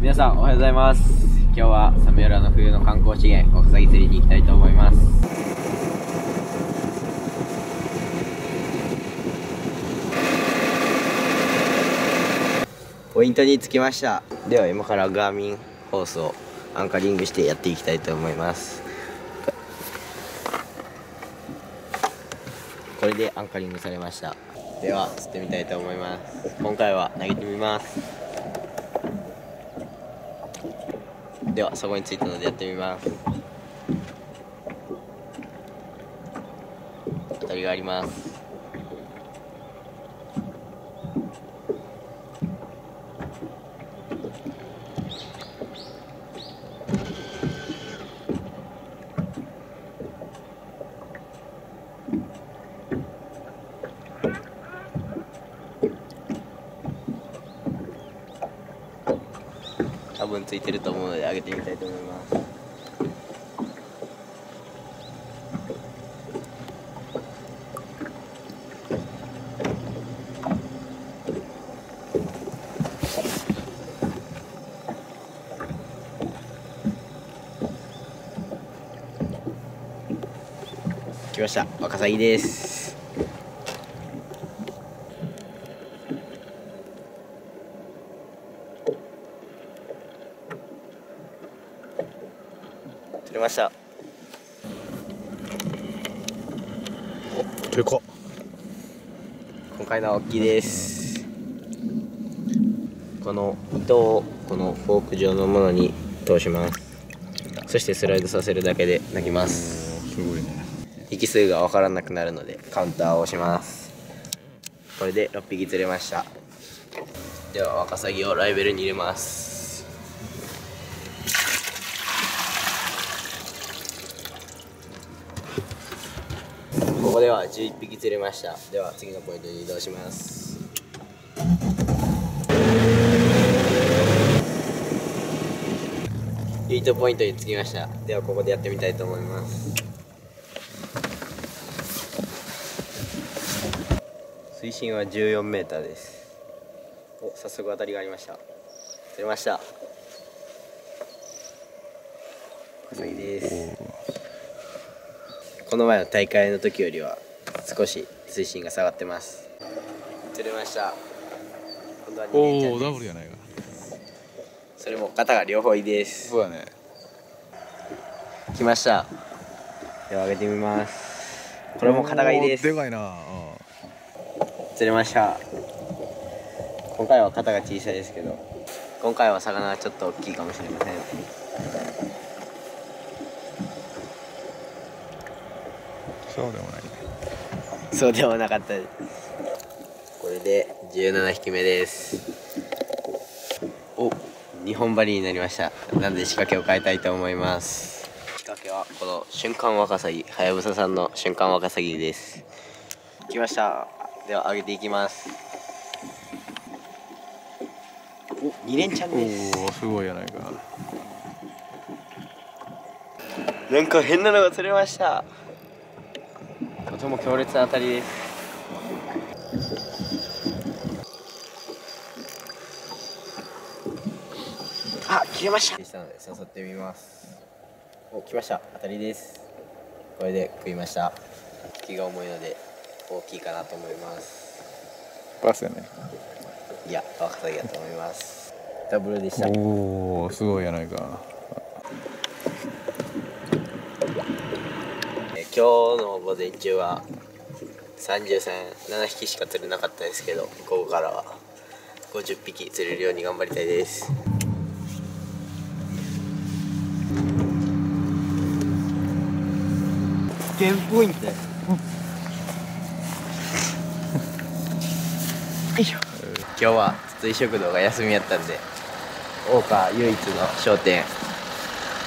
皆さんおはようございます。今日はサメ浦の冬の観光資源ワカサギ釣りに行きたいと思います。ポイントに着きましたでは今からガーミンホースをアンカリングしてやっていきたいと思います。これでアンカリングされました。では釣ってみたいと思います。今回は投げてみます。ではそこについたのでやってみます。当たりがあります分ついてると思うので上げてみたいと思います。来ました。ワカサギです。釣れました。でか。っ今回のは大きいです。この糸をこのフォーク状のものに通します。そしてスライドさせるだけで投げます。すごいね。匹数が分からなくなるのでカウンターを押します。これで6匹釣れました。ではワカサギをライベルに入れますでは11匹釣れました。では次のポイントに移動します。ヒートポイントに着きました。ではここでやってみたいと思います。水深は14メーターです。お早速当たりがありました。釣れました。ワサギですこの前の大会の時よりは少し水深が下がってます。釣れました。今度は2連チャおおダブルやないか。それも肩が両方いいです。そうやね。来ました。では上げてみます。これも肩がいいです。でかいな。釣れました。今回は肩が小さいですけど今回は魚はちょっと大きいかもしれませんそうでもないね。そうでもなかった。ですこれで17匹目です。お2本針になりました。なので仕掛けを変えたいと思います。仕掛けはこの瞬間ワカサギはやぶささんの瞬間ワカサギです。来ました。では上げていきます。お2連チャンですおおすごいやないか。なんか変なのが釣れましたとても強烈な当たりですあ切れました。でしたので誘ってみます。お来ました。当たりです。これで食いました。気が重いので大きいかなと思います。バスやね。いやワカサギだと思います。ダブルでした。おおすごいやないかえー今日の午前中は337匹しか釣れなかったですけど午後からは50匹釣れるように頑張りたいです。ゲームポイントよいしょ。今日は筒井食堂が休みやったんで大岡唯一の商店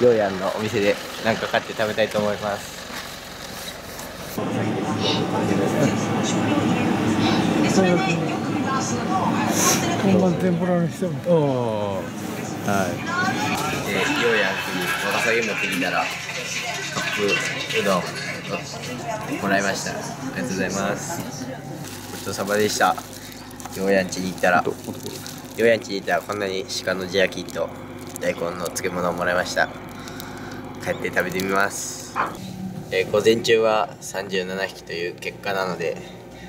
ようやんのお店で何か買って食べたいと思います本番天ぷらにしてもはい。でようやん。にワカサギ持ってきたらカップうどんもらいました。ありがとうございますごちそうさまでしたようやん家に行ったらようやんちにいたらこんなに鹿の地焼きと大根の漬物をもらいました。帰って食べてみます、えー午前中は37匹という結果なので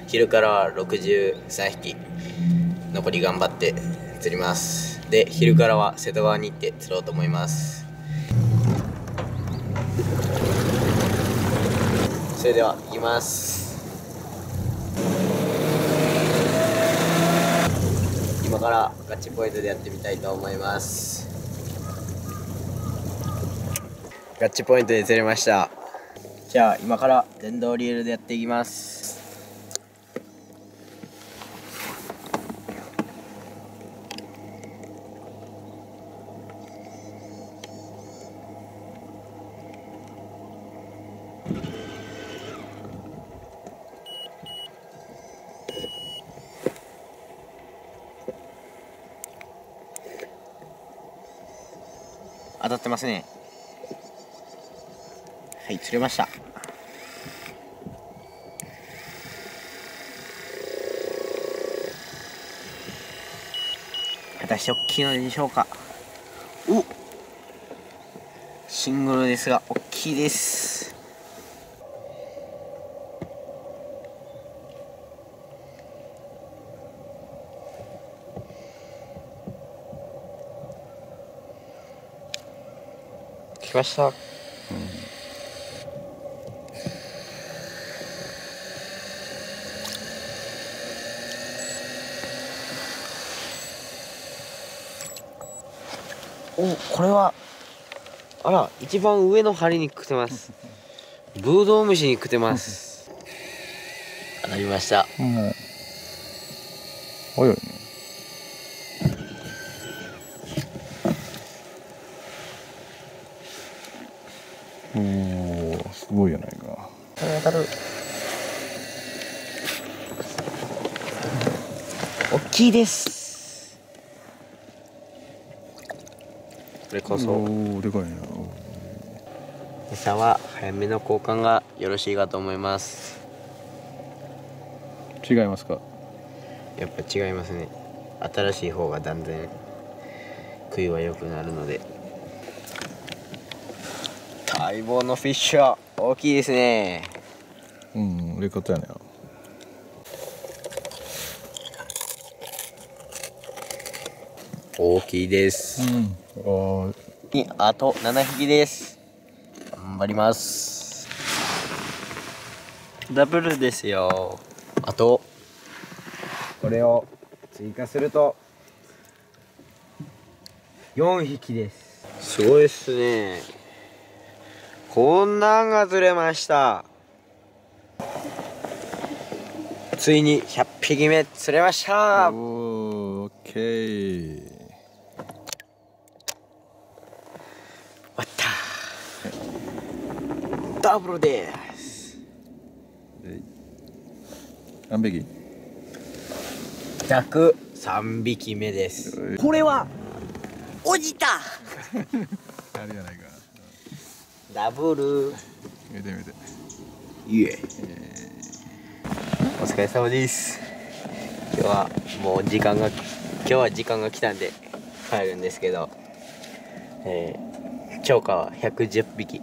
昼からは63匹残り頑張って釣ります。で昼からは瀬戸川に行って釣ろうと思います。それでは行きます。今からガチポイントでやってみたいと思います。ガッチポイントで釣れました。じゃあ今から電動リールでやっていきます。当たってますね。はい釣れました。果たして大きいのでしょうか？お。シングルですが大きいです。来ましたおこれはあら一番上の針に食ってます。ブードウムシに食ってます。当たりました。もう早い。ねおおすごいやないか。当たる。大きいですれこそ。おおでかいな餌は早めの交換がよろしいかと思います。違いますか？やっぱ違いますね。新しい方が断然食いは良くなるので。待望のフィッシュは大きいですね。うん売れ方やね大きいです。うん。あにあと7匹です。頑張ります。ダブルですよ。あと。これを追加すると4匹です。すごいっすね。こんなんが釣れました。ついに100匹目釣れました。オッケー終わったダブルで。す何匹？103匹目です。これはおじた。あれやないか。ダブル。見て見て。いえ。お疲れ様です。今日はもう時間が今日は時間が来たんで帰るんですけど。えー、超過は110匹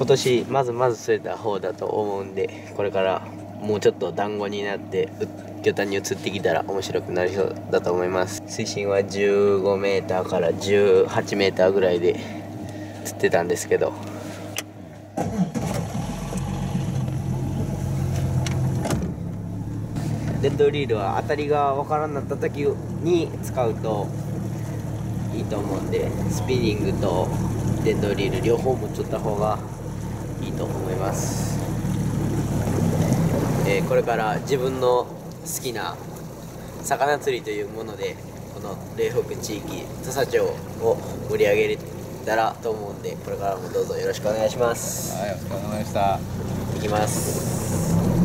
今年まずまず釣れた方だと思うんでこれからもうちょっと団子になって魚探に移ってきたら面白くなりそうだと思います。水深は 15m から 18m ぐらいで釣ってたんですけど。デッドリールは当たりが分からんなった時に使うといいと思うんでスピニングと電動リール両方持っちゃった方がいいと思います、えーこれから自分の好きな魚釣りというものでこの嶺北地域土佐町を盛り上げれたらと思うんでこれからもどうぞよろしくお願いします。はいお疲れ様でした。いきます